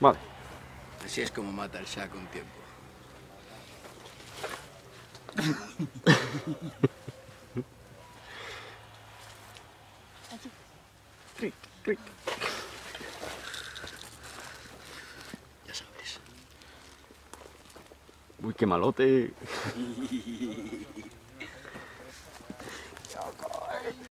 Vale. Así es como mata el Shaq un tiempo. Ya sabes. Uy, qué malote.